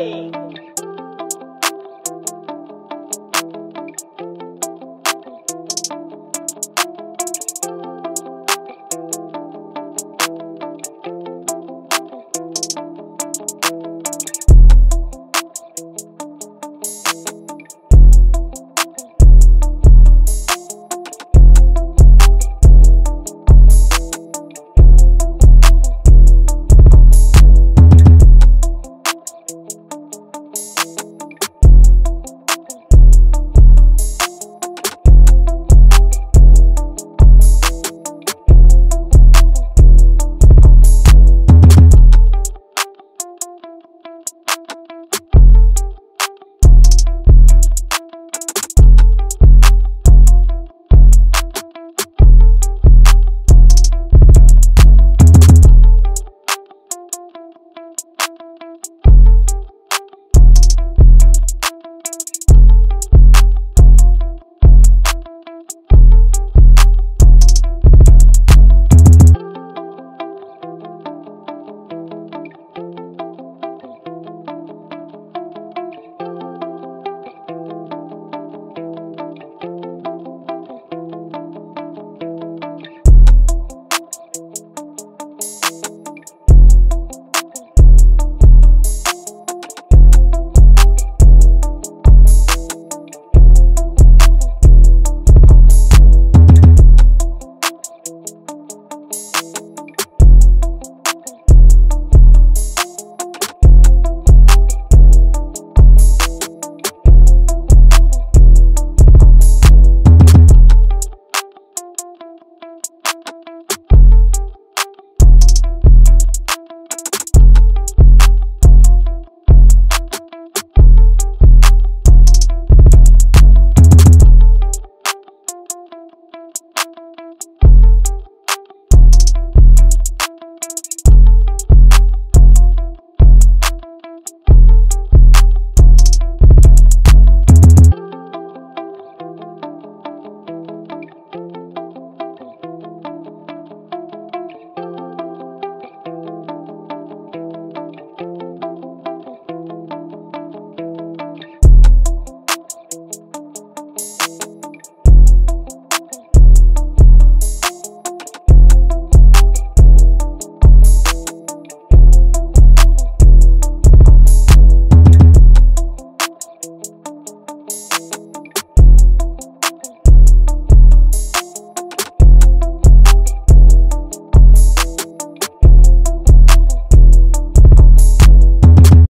Bye.